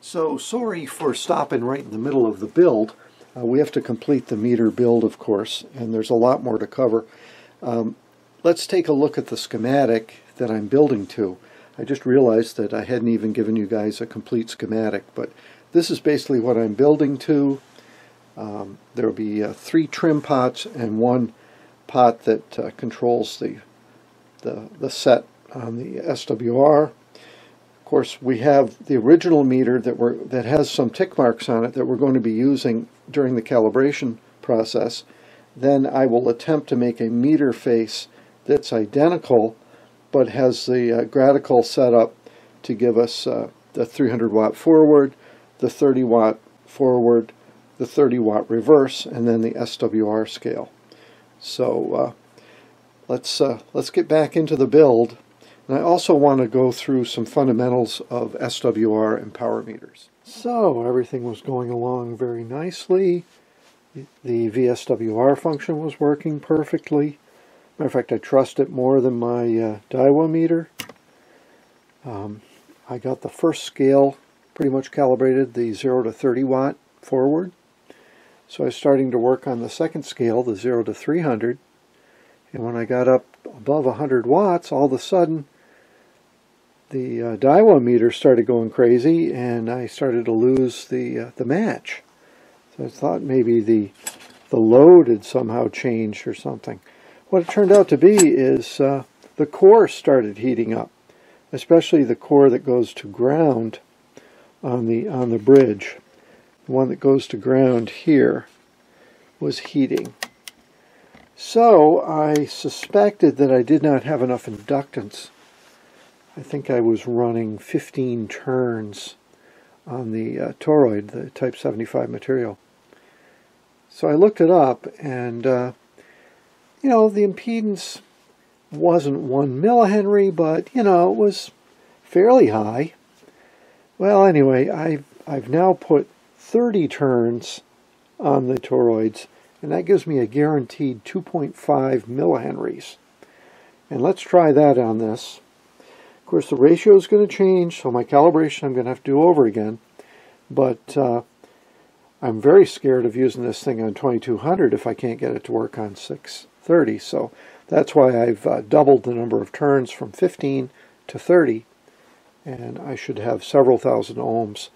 So sorry for stopping right in the middle of the build. Uh, we have to complete the meter build, of course, and there's a lot more to cover. Um, let's take a look at the schematic that I'm building to. I just realized that I hadn't even given you guys a complete schematic, but this is basically what I'm building to. Um, there will be uh, three trim pots and one pot that uh, controls the, the, the set on the SWR course, we have the original meter that we're, that has some tick marks on it that we're going to be using during the calibration process. Then I will attempt to make a meter face that's identical but has the uh, graticule setup to give us uh, the 300 watt forward, the 30 watt forward, the 30 watt reverse, and then the SWR scale. So uh, let's uh, let's get back into the build. And I also want to go through some fundamentals of SWR and power meters. So everything was going along very nicely. The VSWR function was working perfectly. Matter of fact, I trust it more than my uh, Daiwa meter. Um, I got the first scale pretty much calibrated, the 0 to 30 watt forward. So I was starting to work on the second scale, the 0 to 300. And when I got up above 100 watts, all of a sudden the uh, Daiwa meter started going crazy and I started to lose the uh, the match. So I thought maybe the the load had somehow changed or something. What it turned out to be is uh, the core started heating up, especially the core that goes to ground on the on the bridge. The one that goes to ground here was heating. So I suspected that I did not have enough inductance I think I was running 15 turns on the uh, toroid, the Type 75 material. So I looked it up, and uh, you know the impedance wasn't one millihenry, but you know it was fairly high. Well, anyway, I've I've now put 30 turns on the toroids, and that gives me a guaranteed 2.5 millihenries. And let's try that on this course, the ratio is going to change, so my calibration I'm going to have to do over again. But uh, I'm very scared of using this thing on 2200 if I can't get it to work on 630. So that's why I've uh, doubled the number of turns from 15 to 30. And I should have several thousand ohms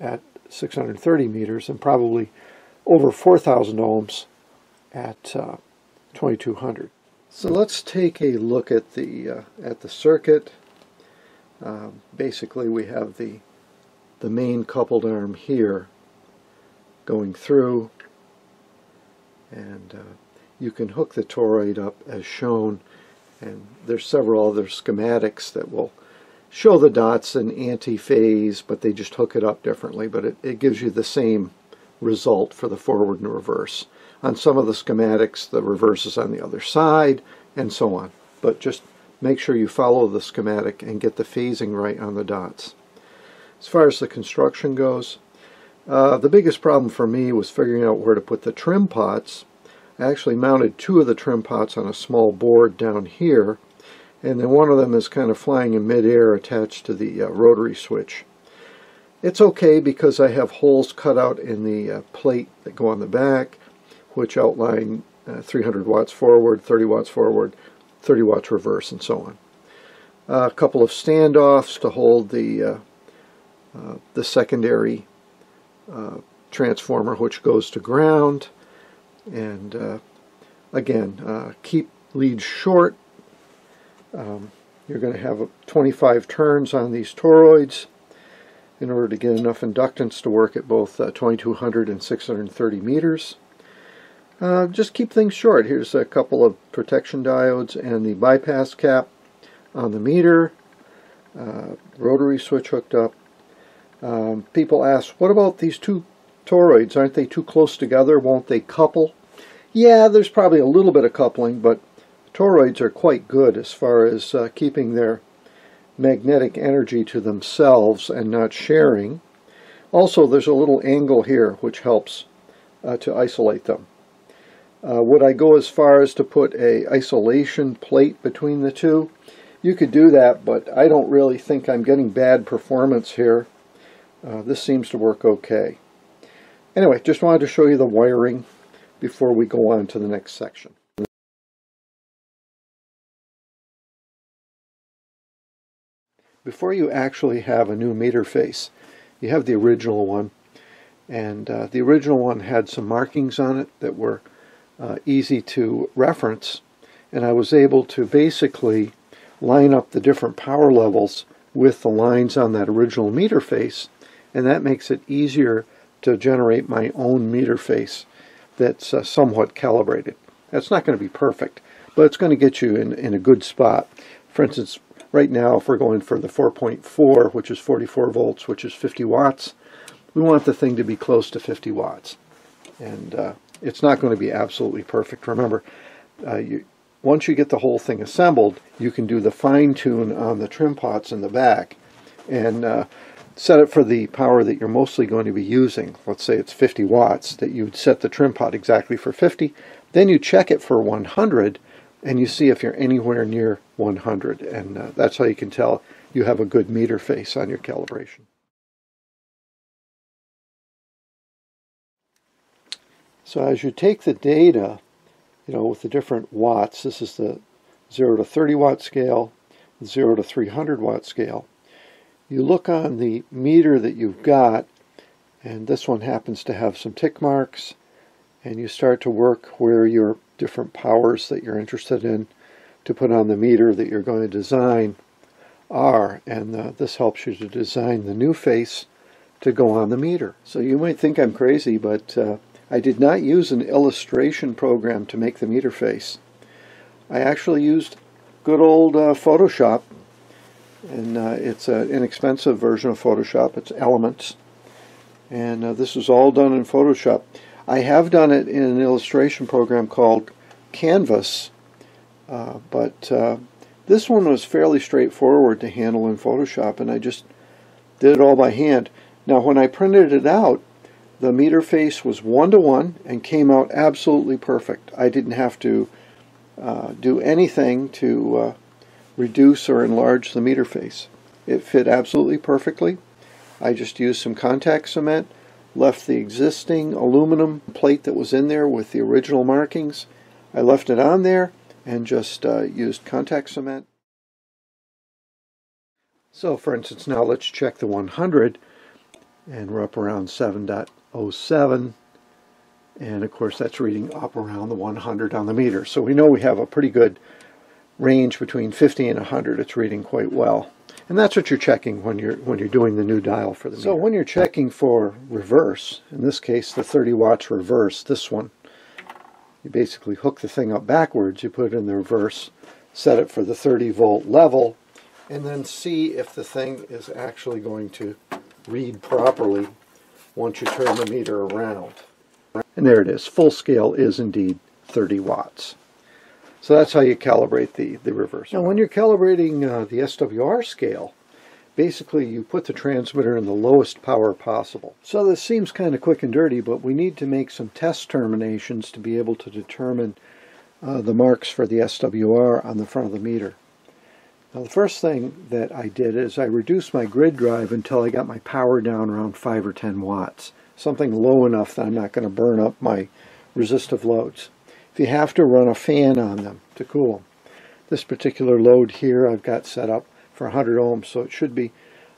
at 630 meters and probably over 4,000 ohms at uh, 2200. So let's take a look at the uh, at the circuit uh, basically we have the the main coupled arm here going through and uh, you can hook the toroid up as shown and there's several other schematics that will show the dots in anti-phase but they just hook it up differently but it, it gives you the same result for the forward and reverse. On some of the schematics the reverse is on the other side and so on but just make sure you follow the schematic and get the phasing right on the dots. As far as the construction goes, uh, the biggest problem for me was figuring out where to put the trim pots. I actually mounted two of the trim pots on a small board down here, and then one of them is kind of flying in midair attached to the uh, rotary switch. It's okay because I have holes cut out in the uh, plate that go on the back, which outline uh, 300 watts forward, 30 watts forward, 30 watts reverse, and so on. Uh, a couple of standoffs to hold the uh, uh, the secondary uh, transformer, which goes to ground, and uh, again, keep leads short. Um, you're going to have 25 turns on these toroids in order to get enough inductance to work at both 2200 and 630 meters. Uh, just keep things short. Here's a couple of protection diodes and the bypass cap on the meter. Uh, rotary switch hooked up. Um, people ask, what about these two toroids? Aren't they too close together? Won't they couple? Yeah, there's probably a little bit of coupling, but toroids are quite good as far as uh, keeping their magnetic energy to themselves and not sharing. Also, there's a little angle here which helps uh, to isolate them. Uh, would I go as far as to put a isolation plate between the two? You could do that, but I don't really think I'm getting bad performance here uh, this seems to work okay. Anyway, just wanted to show you the wiring before we go on to the next section. Before you actually have a new meter face, you have the original one, and uh, the original one had some markings on it that were uh, easy to reference, and I was able to basically line up the different power levels with the lines on that original meter face, and that makes it easier to generate my own meter face that's uh, somewhat calibrated. That's not going to be perfect, but it's going to get you in, in a good spot. For instance, right now, if we're going for the 4.4, which is 44 volts, which is 50 watts, we want the thing to be close to 50 watts. And uh, it's not going to be absolutely perfect. Remember, uh, you, once you get the whole thing assembled, you can do the fine tune on the trim pots in the back and uh, set it for the power that you're mostly going to be using. Let's say it's 50 watts, that you would set the trim pot exactly for 50. Then you check it for 100 and you see if you're anywhere near 100. And uh, that's how you can tell you have a good meter face on your calibration. So as you take the data, you know, with the different watts, this is the 0 to 30 watt scale, 0 to 300 watt scale, you look on the meter that you've got, and this one happens to have some tick marks, and you start to work where your different powers that you're interested in to put on the meter that you're going to design are, and uh, this helps you to design the new face to go on the meter. So you might think I'm crazy, but uh, I did not use an illustration program to make the meter face. I actually used good old uh, Photoshop and uh, it's an inexpensive version of Photoshop. It's Elements, and uh, this is all done in Photoshop. I have done it in an illustration program called Canvas, uh, but uh, this one was fairly straightforward to handle in Photoshop, and I just did it all by hand. Now, when I printed it out, the meter face was one to one and came out absolutely perfect. I didn't have to uh, do anything to uh, reduce or enlarge the meter face. It fit absolutely perfectly. I just used some contact cement, left the existing aluminum plate that was in there with the original markings. I left it on there and just uh, used contact cement. So for instance now let's check the 100 and we're up around 7.07 and of course that's reading up around the 100 on the meter. So we know we have a pretty good range between 50 and 100 it's reading quite well and that's what you're checking when you're when you're doing the new dial for the meter. So when you're checking for reverse in this case the 30 watts reverse this one you basically hook the thing up backwards you put it in the reverse set it for the 30 volt level and then see if the thing is actually going to read properly once you turn the meter around and there it is full scale is indeed 30 watts so that's how you calibrate the, the reverse. Now when you're calibrating uh, the SWR scale, basically you put the transmitter in the lowest power possible. So this seems kind of quick and dirty, but we need to make some test terminations to be able to determine uh, the marks for the SWR on the front of the meter. Now the first thing that I did is I reduced my grid drive until I got my power down around 5 or 10 watts. Something low enough that I'm not going to burn up my resistive loads if you have to run a fan on them to cool them. This particular load here I've got set up for 100 ohms, so it should be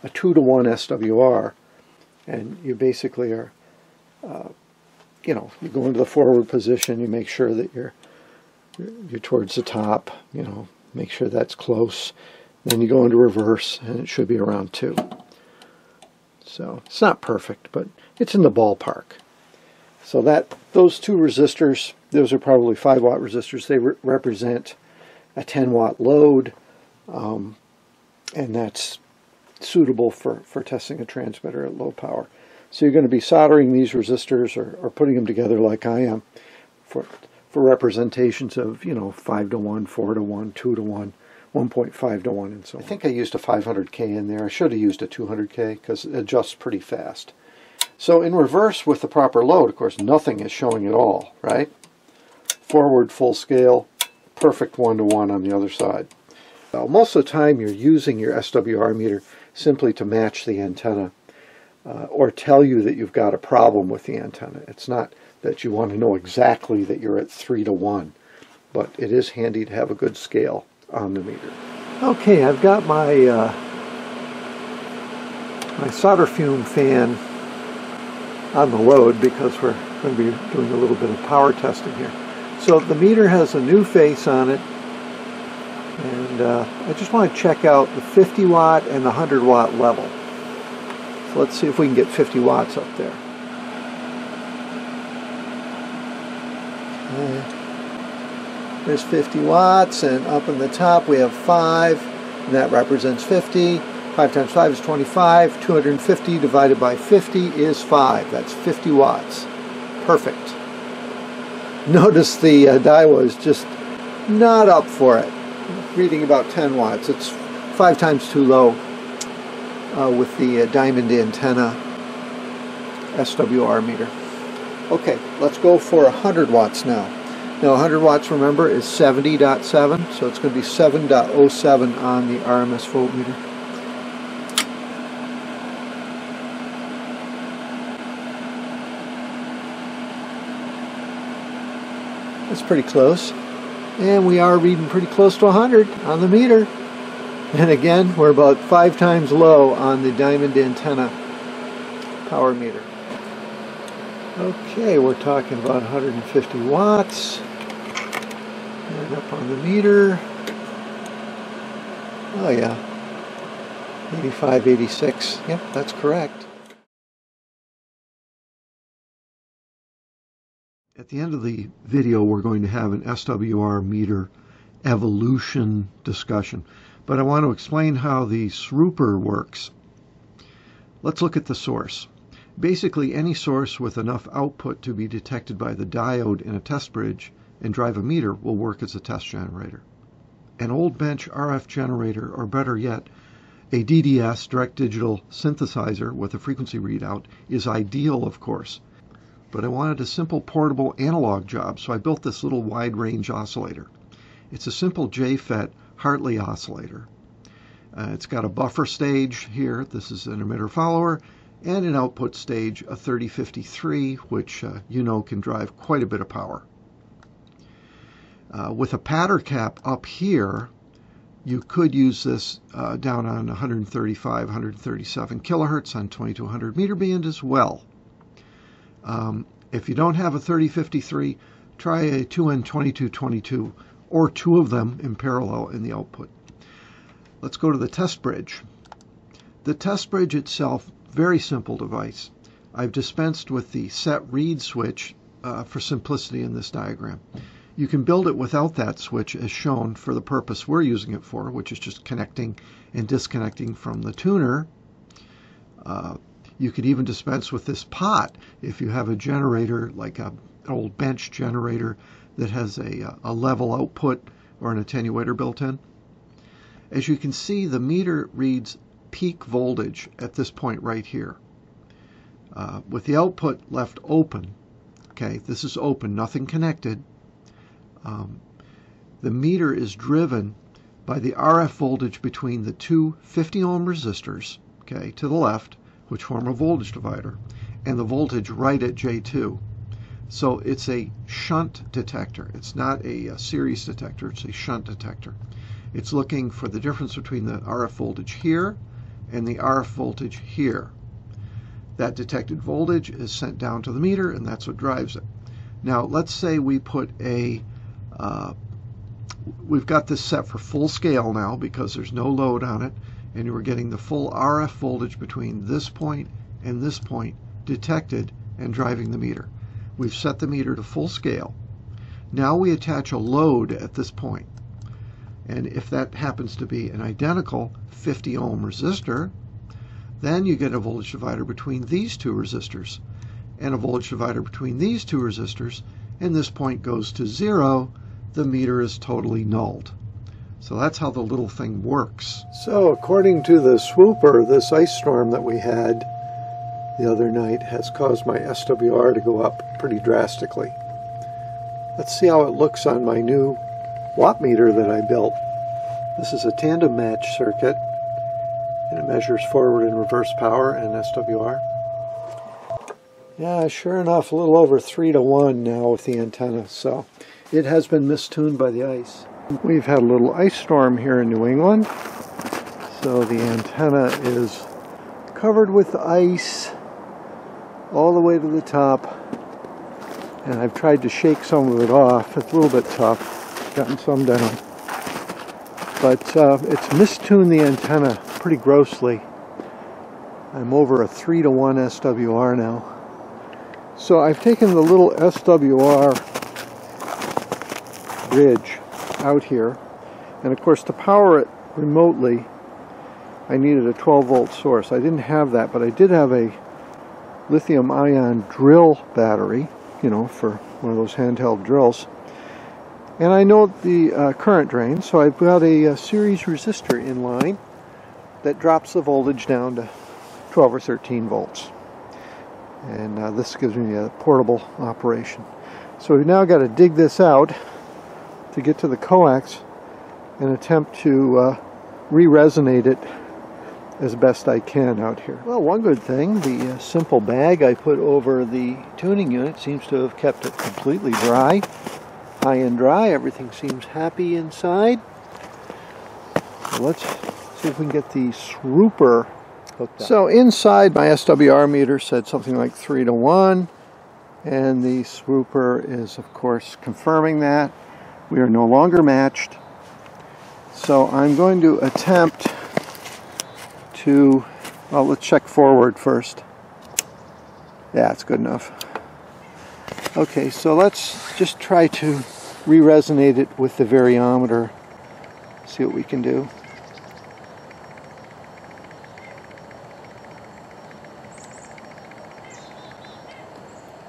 a 2 to 1 SWR. And you basically are, uh, you know, you go into the forward position, you make sure that you're, you're towards the top, you know, make sure that's close. Then you go into reverse, and it should be around 2. So it's not perfect, but it's in the ballpark. So that those two resistors, those are probably 5 watt resistors, they re represent a 10 watt load, um, and that's suitable for, for testing a transmitter at low power. So you're going to be soldering these resistors or, or putting them together like I am for, for representations of, you know, 5 to 1, 4 to 1, 2 to 1, 1.5 to 1, and so on. I think I used a 500K in there. I should have used a 200K because it adjusts pretty fast. So in reverse with the proper load, of course, nothing is showing at all, right? Forward full scale, perfect one-to-one -one on the other side. Well, most of the time you're using your SWR meter simply to match the antenna. uh, or tell you that you've got a problem with the antenna. It's not that you want to know exactly that you're at 3 to 1, but it is handy to have a good scale on the meter. Okay, I've got my uh, my solder fume fan on the load because we're going to be doing a little bit of power testing here. So the meter has a new face on it and uh, I just want to check out the 50 watt and the 100 watt level. So let's see if we can get 50 watts up there. Uh, there's 50 watts and up in the top we have 5 and that represents 50. 5 times 5 is 25. 250 divided by 50 is 5. That's 50 watts. Perfect. Notice the uh, Daiwa is just not up for it reading about 10 watts. It's five times too low uh, with the uh, diamond antenna SWR meter. Okay, let's go for 100 watts now. Now 100 watts, remember, is 70.7, so it's going to be 7.07 on the RMS voltmeter. That's pretty close. And we are reading pretty close to 100 on the meter. And again, we're about five times low on the diamond antenna power meter. Okay, we're talking about 150 watts. And up on the meter. Oh yeah, 85, 86. Yep, that's correct. At the end of the video, we're going to have an SWR meter evolution discussion, but I want to explain how the swooper works. Let's look at the source. Basically, any source with enough output to be detected by the diode in a test bridge and drive a meter will work as a test generator. An old bench RF generator, or better yet, a DDS, direct digital synthesizer with a frequency readout, is ideal, of course but I wanted a simple portable analog job, so I built this little wide range oscillator. It's a simple JFET Hartley oscillator. Uh, it's got a buffer stage here, this is an emitter follower, and an output stage, a 3053, which uh, you know can drive quite a bit of power. Uh, with a padder cap up here, you could use this uh, down on 135, 137 kilohertz on 20 to 100 meter band as well. Um, if you don't have a 3053, try a 2N2222 or two of them in parallel in the output. Let's go to the test bridge. The test bridge itself, very simple device. I've dispensed with the set read switch uh, for simplicity in this diagram. You can build it without that switch as shown for the purpose we're using it for, which is just connecting and disconnecting from the tuner. Uh, you could even dispense with this pot if you have a generator like a, an old bench generator that has a, a level output or an attenuator built in. As you can see, the meter reads peak voltage at this point right here. Uh, with the output left open, okay, this is open, nothing connected, um, the meter is driven by the RF voltage between the two 50 ohm resistors, okay, to the left, which form a voltage divider, and the voltage right at J2. So it's a shunt detector. It's not a, a, series detector, it's a shunt detector. It's looking for the difference between the RF voltage here and the RF voltage here. That detected voltage is sent down to the meter and that's what drives it. Now let's say we put a, uh, we've got this set for full scale now because there's no load on it and you are getting the full RF voltage between this point and this point detected and driving the meter. We've set the meter to full scale. Now we attach a load at this point. And if that happens to be an identical 50 ohm resistor, then you get a voltage divider between these two resistors and a voltage divider between these two resistors, and this point goes to zero, the meter is totally nulled. So that's how the little thing works. So according to the swooper, this ice storm that we had the other night has caused my SWR to go up pretty drastically. Let's see how it looks on my new watt meter that I built. This is a tandem match circuit And it measures forward and reverse power and SWR. Yeah, sure enough, a little over 3 to 1 now with the antenna, so it has been mistuned by the ice. We've had a little ice storm here in New England, so the antenna is covered with ice all the way to the top, and I've tried to shake some of it off. It's a little bit tough, gotten some down. But uh, it's mistuned the antenna pretty grossly. I'm over a 3 to 1 SWR now. So I've taken the little SWR bridge out here, and of course to power it remotely, I needed a 12 volt source. I didn't have that, but I did have a lithium ion drill battery, you know, for one of those handheld drills. And I know the uh, current drain, so I've got a, a series resistor in line that drops the voltage down to 12 or 13 volts and uh, this gives me a portable operation. So we've now got to dig this out to get to the coax and attempt to uh, re-resonate it as best I can out here. Well, one good thing, the uh, simple bag I put over the tuning unit seems to have kept it completely dry. High and dry, everything seems happy inside. Let's see if we can get the swooper hooked up. So inside my SWR meter said something like 3 to 1 and the swooper is of course confirming that. We are no longer matched. So I'm going to attempt to, well let's check forward first. Yeah, it's good enough. Okay, so let's just try to re-resonate it with the variometer. See what we can do.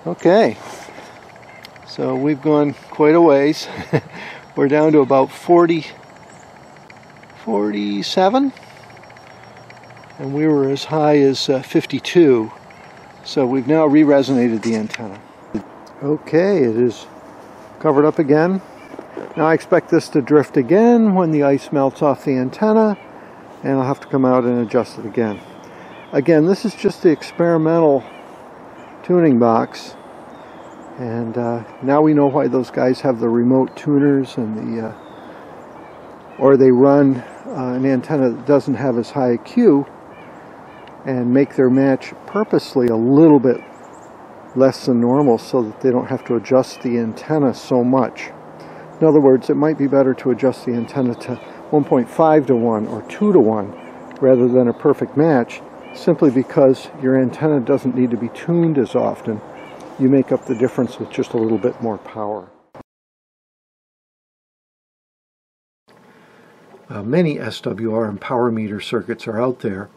Okay, so we've gone quite a ways. We're down to about 40, 47, and we were as high as uh, 52. So we've now re-resonated the antenna. Okay, it is covered up again. Now I expect this to drift again when the ice melts off the antenna, and I'll have to come out and adjust it again. Again, this is just the experimental tuning box and uh, now we know why those guys have the remote tuners and the uh, or they run uh, an antenna that doesn't have as high a Q and make their match purposely a little bit less than normal so that they don't have to adjust the antenna so much. In other words, it might be better to adjust the antenna to 1.5 to 1 or 2 to 1 rather than a perfect match simply because your antenna doesn't need to be tuned as often. You make up the difference with just a little bit more power. Uh, many SWR and power meter circuits are out there.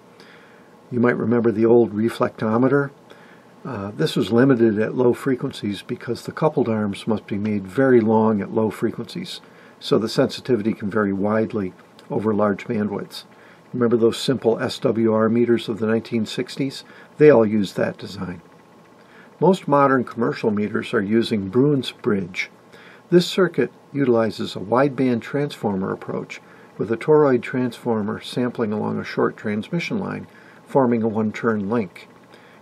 You might remember the old reflectometer. Uh, this was limited at low frequencies because the coupled arms must be made very long at low frequencies, so the sensitivity can vary widely over large bandwidths. Remember those simple SWR meters of the 1960s? They all used that design. Most modern commercial meters are using Bruene bridge. This circuit utilizes a wideband transformer approach with a toroid transformer sampling along a short transmission line, forming a one-turn link.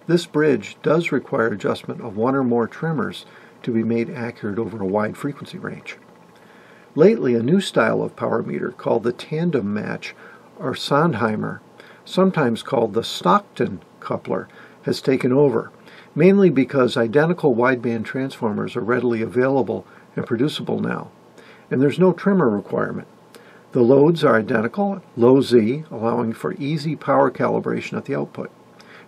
This bridge does require adjustment of one or more trimmers to be made accurate over a wide frequency range. Lately, a new style of power meter called the tandem match or Sontheimer, sometimes called the Stockton coupler, has taken over, mainly because identical wideband transformers are readily available and producible now, and there's no trimmer requirement. The loads are identical, low Z, allowing for easy power calibration at the output.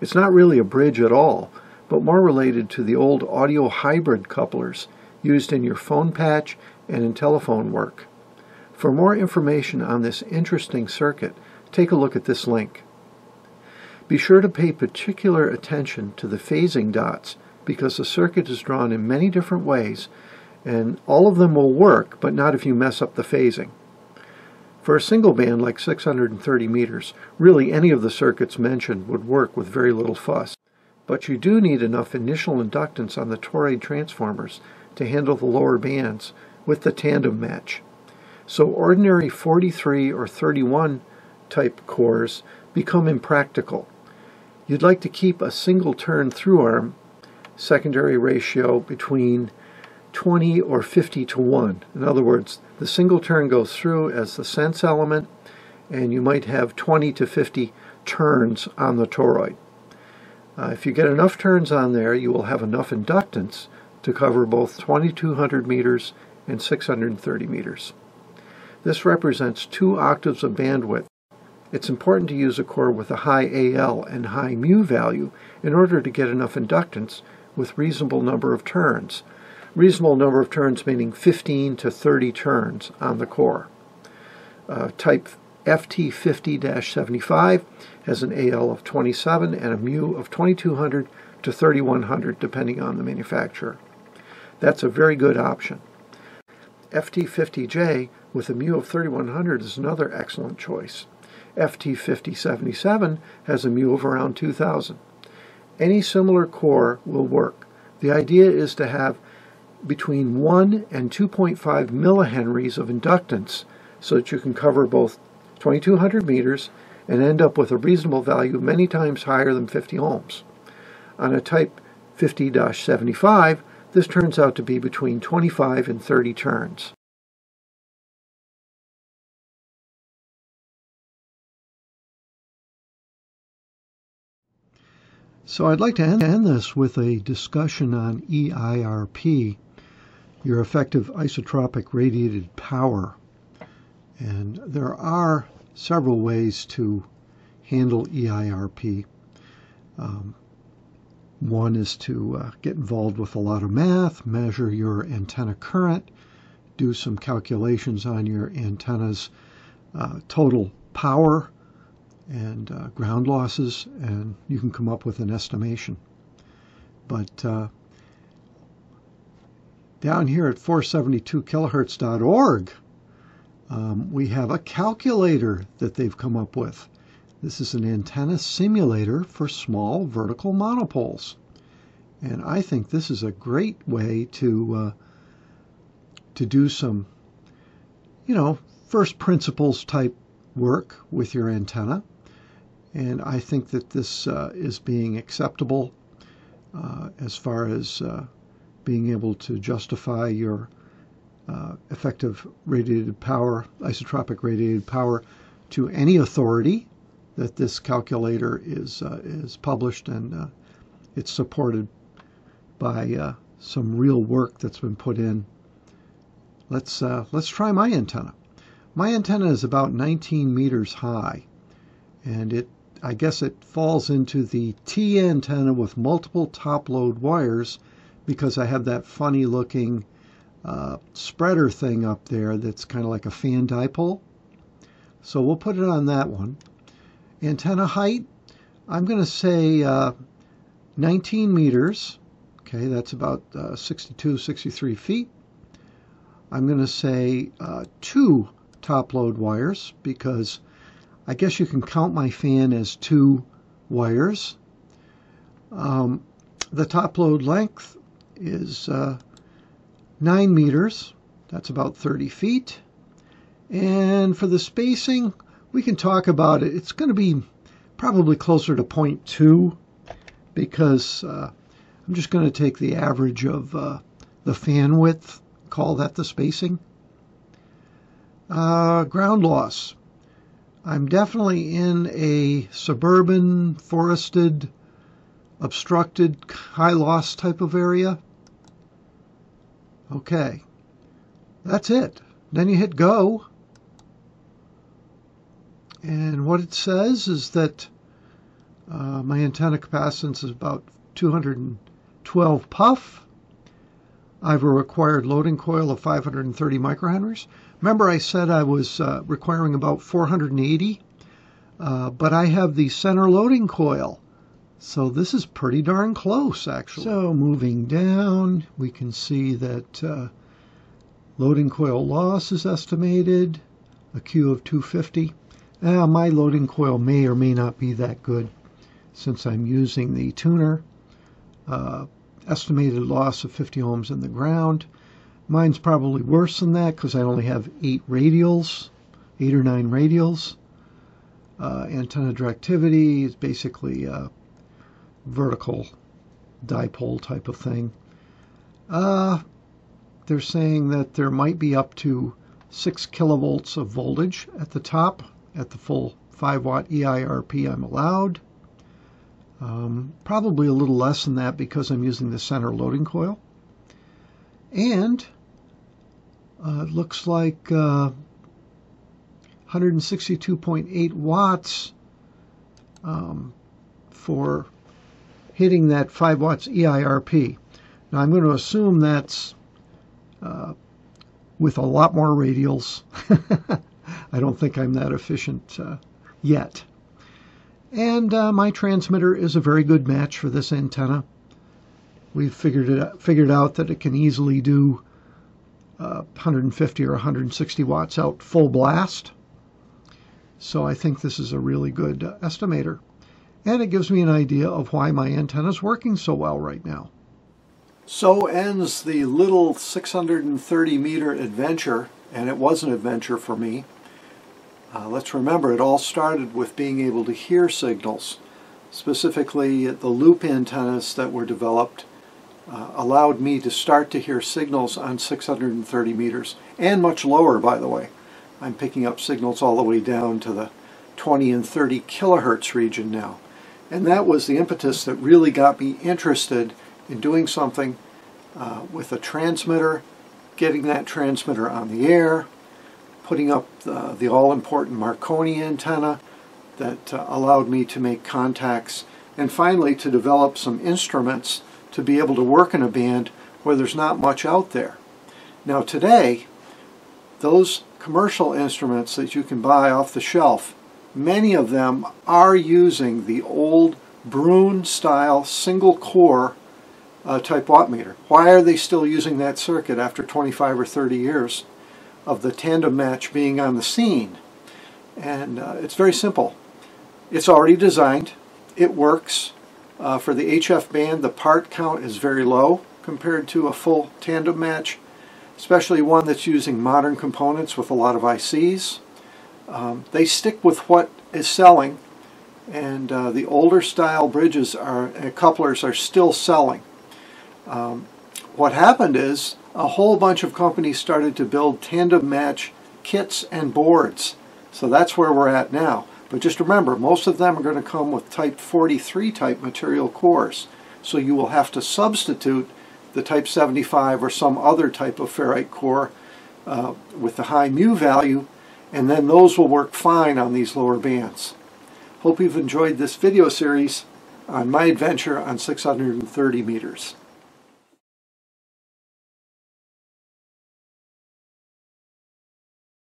It's not really a bridge at all, but more related to the old audio hybrid couplers used in your phone patch and in telephone work. For more information on this interesting circuit, take a look at this link. Be sure to pay particular attention to the phasing dots because the circuit is drawn in many different ways and all of them will work, but not if you mess up the phasing. For a single band like 630 meters, really any of the circuits mentioned would work with very little fuss. But you do need enough initial inductance on the toroid transformers to handle the lower bands with the tandem match. So ordinary 43 or 31 type cores become impractical. You'd like to keep a single turn through arm secondary ratio between 20 or 50 to 1. In other words, the single turn goes through as the sense element, and you might have 20 to 50 turns on the toroid. Uh, if you get enough turns on there, you will have enough inductance to cover both 2200 meters and 630 meters. This represents two octaves of bandwidth. It's important to use a core with a high AL and high mu value in order to get enough inductance with reasonable number of turns. Reasonable number of turns meaning 15 to 30 turns on the core. Uh, type FT50-75 has an AL of 27 and a mu of 2200 to 3100 depending on the manufacturer. That's a very good option. FT50J with a mu of 3100 is another excellent choice. FT5077 has a mu of around 2000. Any similar core will work. The idea is to have between 1 and 2.5 millihenries of inductance so that you can cover both 2200 meters and end up with a reasonable value many times higher than 50 ohms. On a type 50-75, this turns out to be between 25 and 30 turns. So I'd like to end this with a discussion on EIRP, your effective isotropic radiated power. And there are several ways to handle EIRP. Um, one is to uh, get involved with a lot of math, measure your antenna current, do some calculations on your antenna's uh, total power and uh, ground losses, and you can come up with an estimation. But uh, down here at 472kilohertz.org, um, we have a calculator that they've come up with. This is an antenna simulator for small vertical monopoles. And I think this is a great way to uh, to do some, you know, first principles type work with your antenna. And I think that this uh, is being acceptable uh, as far as uh, being able to justify your uh, effective radiated power, isotropic radiated power, to any authority that this calculator is uh, is published and uh, it's supported by some real work that's been put in. Let's let's try my antenna. My antenna is about 19 meters high, and it I guess it falls into the T antenna with multiple top load wires because I have that funny looking uh, spreader thing up there that's kind of like a fan dipole. So we'll put it on that one. Antenna height, I'm going to say uh, 19 meters. Okay, that's about uh, 62, 63 feet. I'm going to say uh, two top load wires because I guess you can count my fan as two wires. Um, the top load length is uh, 9 meters. That's about 30 feet. And for the spacing, we can talk about it. It's going to be probably closer to 0.2 because uh, I'm just going to take the average of uh, the fan width, call that the spacing. Uh, ground loss. I'm definitely in a suburban, forested, obstructed, high loss type of area. Okay, that's it. Then you hit go. And what it says is that uh, my antenna capacitance is about 212 puff. I have a required loading coil of 530 microhenries. Remember I said I was uh, requiring about 480, uh, but I have the center loading coil. So this is pretty darn close, actually. So moving down, we can see that uh, loading coil loss is estimated, a Q of 250. Now, my loading coil may or may not be that good since I'm using the tuner. Uh, estimated loss of 50 ohms in the ground. Mine's probably worse than that because I only have eight radials, eight or nine radials. uh, antenna directivity is basically a vertical dipole type of thing. Uh, they're saying that there might be up to 6 kilovolts of voltage at the top at the full 5 watt EIRP I'm allowed. Um, probably a little less than that because I'm using the center loading coil. And uh, it looks like uh, 162.8 watts um, for hitting that 5 watts EIRP. Now I'm going to assume that's uh, with a lot more radials. I don't think I'm that efficient uh, yet. And uh, my transmitter is a very good match for this antenna. We've figured it out, figured out that it can easily do uh, 150 or 160 watts out full blast. So I think this is a really good uh, estimator. And it gives me an idea of why my antenna is working so well right now. So ends the little 630 meter adventure, and it was an adventure for me. Uh, let's remember it all started with being able to hear signals. Specifically, the loop antennas that were developed uh, allowed me to start to hear signals on 630 meters, and much lower, by the way. I'm picking up signals all the way down to the 20 and 30 kilohertz region now. And that was the impetus that really got me interested in doing something uh, with a transmitter, getting that transmitter on the air, putting up the, all-important Marconi antenna that uh, allowed me to make contacts, and finally to develop some instruments to be able to work in a band where there's not much out there. Now today, those commercial instruments that you can buy off the shelf, many of them are using the old Bruene style single core uh, type watt meter. Why are they still using that circuit after 25 or 30 years of the tandem match being on the scene? And uh, it's very simple. It's already designed. It works. Uh, for the HF band, the part count is very low compared to a full tandem match, especially one that's using modern components with a lot of ICs. Um, they stick with what is selling, and uh, the older style bridges are, couplers are still selling. Um, what happened is a whole bunch of companies started to build tandem match kits and boards. So that's where we're at now. But just remember, most of them are going to come with type 43 type material cores. So you will have to substitute the type 75 or some other type of ferrite core uh, with the high mu value, and then those will work fine on these lower bands. Hope you've enjoyed this video series on my adventure on 630 meters.